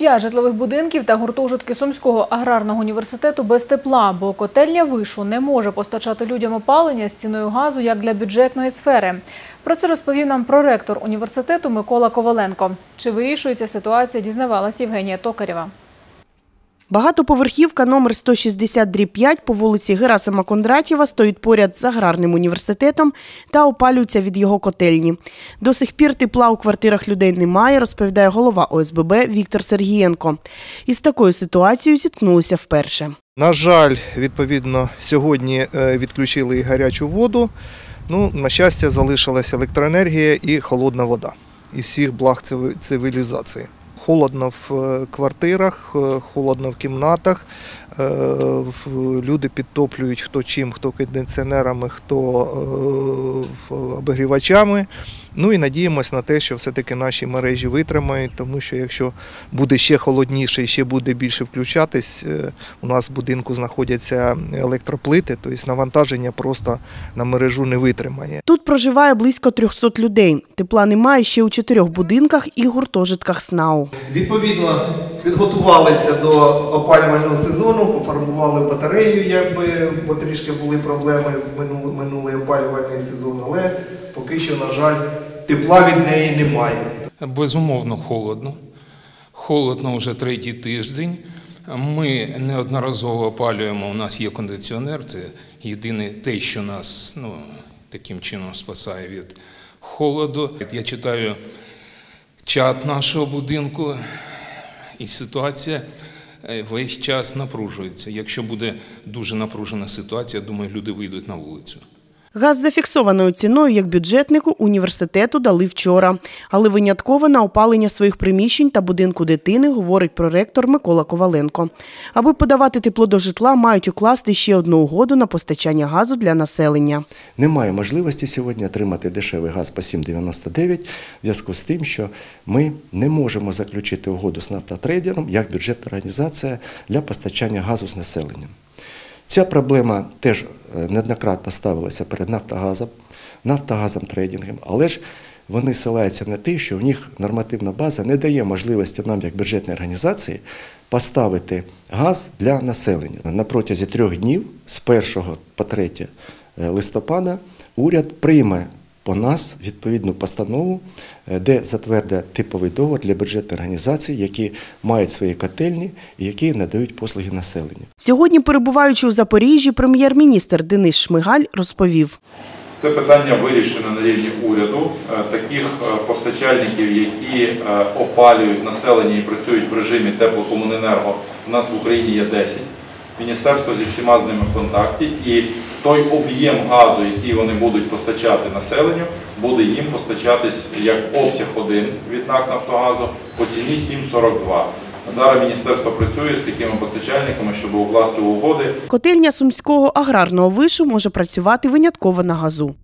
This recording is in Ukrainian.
П'ять житлових будинків та гуртожитки Сумського аграрного університету без тепла, бо котельня вишу не може постачати людям опалення з ціною газу як для бюджетної сфери. Про це розповів нам проректор університету Микола Коваленко. Чи вирішується ситуація, дізнавалась Євгенія Токарєва. Багатоповерхівка номер 160 5 по вулиці Герасима Кондратєва стоїть поряд з аграрним університетом та опалюється від його котельні. До сих пір тепла у квартирах людей немає, розповідає голова ОСББ Віктор Сергієнко. Із такою ситуацією зіткнулися вперше. На жаль, відповідно, сьогодні е, відключили і гарячу воду. Ну, на щастя, залишилася електроенергія і холодна вода із всіх благ циві- цивілізації. Холодно в е, квартирах, е, холодно в кімнатах. е, Люди підтоплюють хто чим, хто кондиціонерами, хто обігрівачами. Ну і надіємося на те, що все-таки наші мережі витримають, тому що якщо буде ще холодніше і ще буде більше включатись, е, у нас в будинку знаходяться електроплити, тобто навантаження просто на мережу не витримає. Тут проживає близько 300 людей. Тепла немає ще у чотирьох будинках і гуртожитках СНАУ. Відповідно, підготувалися до опалювального сезону, пофарбували батарею, якби, бо трішки були проблеми з минулий, минулий опалювальний сезон, але поки що, на жаль, тепла від неї немає. Безумовно, холодно. Холодно вже третій тиждень. Ми неодноразово опалюємо. У нас є кондиціонер. Це єдине те, що нас ну, таким чином спасає від холоду. Я читаю чат нашого будинку, і ситуація е, весь час напружується. Якщо буде дуже напружена ситуація, думаю, люди вийдуть на вулицю. Газ зафіксованою ціною як бюджетнику університету дали вчора. Але винятково на опалення своїх приміщень та будинку дитини, говорить проректор Микола Коваленко. Аби подавати тепло до житла, мають укласти ще одну угоду на постачання газу для населення. Немає можливості сьогодні отримати дешевий газ по 7,99 в зв'язку з тим, що ми не можемо заключити угоду з нафтотрейдером як бюджетна організація для постачання газу з населенням. Ця проблема теж е, неоднократно ставилася перед Нафтогазом, Нафтогазом трейдингом, але ж вони силаються на те, що в них нормативна база не дає можливості нам, як бюджетній організації, поставити газ для населення. На протязі трьох днів, з 1 по 3 листопада, уряд прийме по нас відповідну постанову, е, де затвердить типовий договор для бюджетних організацій, які мають свої котельні і які надають послуги населенню. Сьогодні, перебуваючи у Запоріжжі, прем'єр-міністр Денис Шмигаль розповів. Це питання вирішено на рівні уряду. Е, Таких е, постачальників, які опалюють населення і працюють в режимі теплокомуненерго, у нас в Україні є 10. Міністерство зі всіма з ними в контакті, і той об'єм газу, який вони будуть постачати населенню, буде їм постачатись як обсяг один від НАК Нафтогазу по ціні 7,42. Зараз міністерство працює з такими постачальниками, щоб укласти угоди Котельня Сумського аграрного вишу може працювати винятково на газу.